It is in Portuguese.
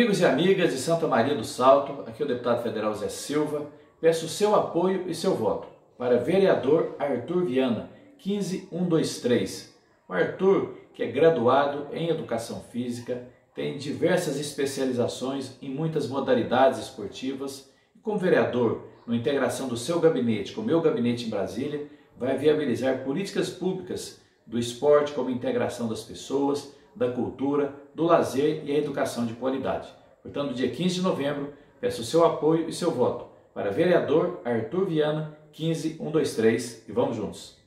Amigos e amigas de Santa Maria do Salto, aqui é o deputado federal Zé Silva, peço seu apoio e seu voto para vereador Arthur Viana, 15123. O Arthur, que é graduado em Educação Física, tem diversas especializações em muitas modalidades esportivas e como vereador, na integração do seu gabinete com o meu gabinete em Brasília, vai viabilizar políticas públicas do esporte como integração das pessoas, da cultura, do lazer e a educação de qualidade. Portanto, dia 15 de novembro, peço seu apoio e seu voto para vereador Arthur Viana 15123 e vamos juntos.